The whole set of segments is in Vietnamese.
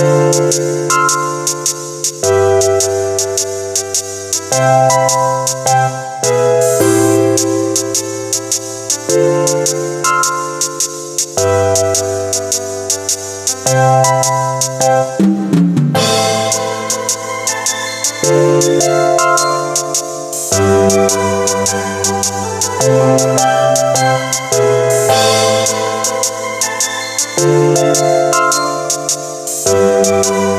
Música Oh.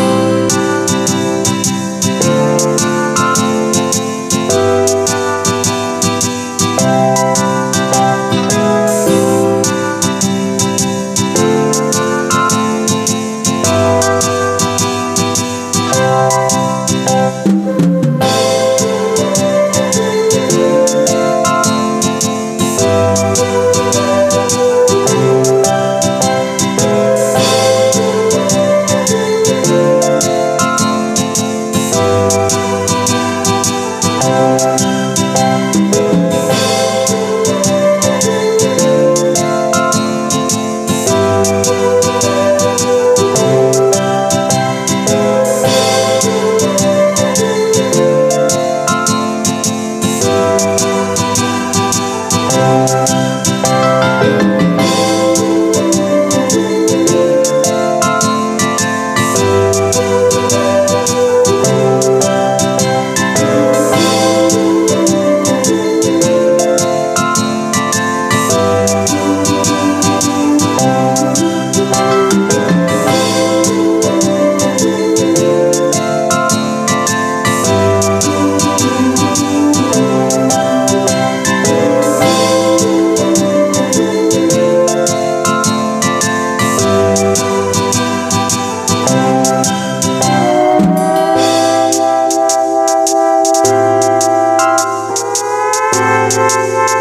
Música